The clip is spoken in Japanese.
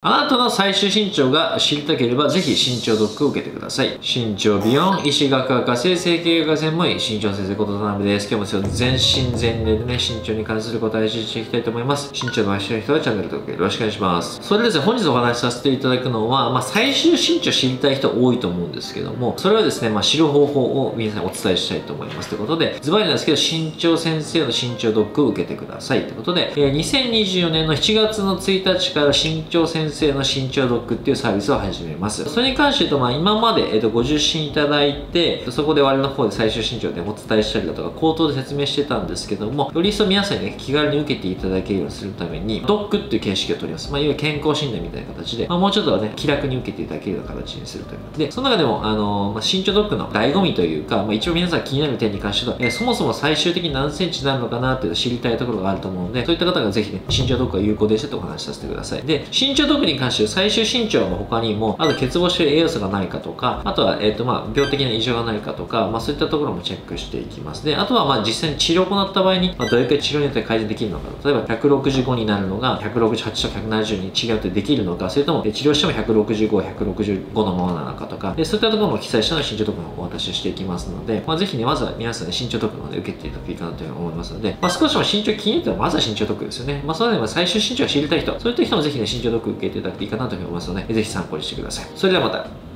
あなたの最終身長が知りたければぜひ身長ドックを受けてください。身長美容、医師学博士、整形外科専門医、身長先生こと田辺です。今日も全身全霊でね、身長に関する答えをしていきたいと思います。身長の知る人はチャンネル登録よろしくお願いします。それでですね、本日お話しさせていただくのは、まあ、最終身長知りたい人多いと思うんですけども、それはですね、まあ、知る方法を皆さんにお伝えしたいと思います。ということで、ズバリなんですけど、身長先生の身長ドックを受けてください。ということで、えー、2024年の7月の1日から身長先生生の身長ドックっていうサービスを始めます。それに関して言うと、まあ、今まで、えっと、ご受診いただいて、そこで我々の方で最終身長でお伝えしたりだとか、口頭で説明してたんですけども、より一層皆さんにね、気軽に受けていただけるようにするために、ドックっていう形式を取ります。まあ、いわゆる健康診断みたいな形で、まあ、もうちょっとね、気楽に受けていただけるような形にするという。で、その中でも、あのまあ、身長ドックの醍醐味というか、まあ、一応皆さん気になる点に関しては、えー、そもそも最終的に何センチになるのかなっていうのを知りたいところがあると思うので、そういった方がぜひね、身長ドックが有効でしたとお話しさせてください。で、身長ドックに関して最終身長の他にも、あと欠乏してる栄養素がないかとか、あとは、えっ、ー、と、まあ、病的な異常がないかとか、まあ、そういったところもチェックしていきます。で、あとは、まあ、実際に治療を行った場合に、まあ、どれくらい治療によって改善できるのか。例えば、165になるのが、168と170に違うってできるのか、それとも、治療しても165、165のままなのかとか、でそういったところも記載したの身長特のお渡ししていきますので、まあ、ぜひね、まずは皆さんね、身長特ので受けていただくといいかなと思いますので、まあ、少しも身長気に入ったら、まずは身長特ですよね。まあ、それでも最終身長が知りたい人、そういった人もぜひね、身長特受けていただくといいかなと思いますので、ぜひ参考にしてください。それではまた。